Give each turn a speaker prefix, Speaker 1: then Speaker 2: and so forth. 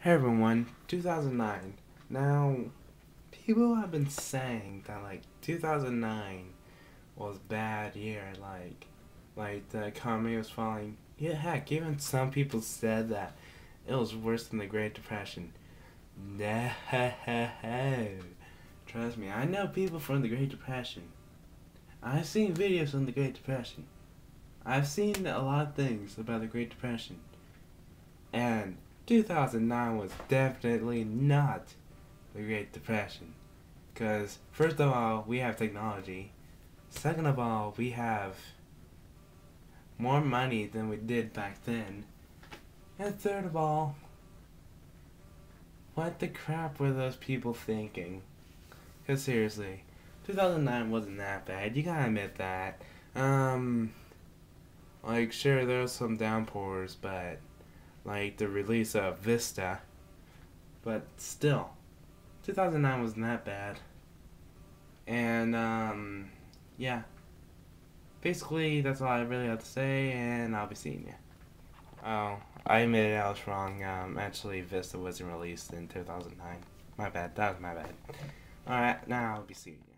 Speaker 1: Hey everyone, 2009. Now, people have been saying that like 2009 was bad year, like, like the economy was falling. Yeah, heck, even some people said that it was worse than the Great Depression. No, trust me, I know people from the Great Depression. I've seen videos on the Great Depression. I've seen a lot of things about the Great Depression. And 2009 was definitely not the Great Depression. Because, first of all, we have technology. Second of all, we have more money than we did back then. And third of all, what the crap were those people thinking? Because seriously, 2009 wasn't that bad. You gotta admit that. Um, like, sure, there was some downpours, but like the release of Vista. But still, 2009 wasn't that bad. And, um, yeah. Basically, that's all I really have to say, and I'll be seeing you. Oh, I admit I was wrong. Um, actually, Vista wasn't released in 2009. My bad. That was my bad. Alright, now I'll be seeing you.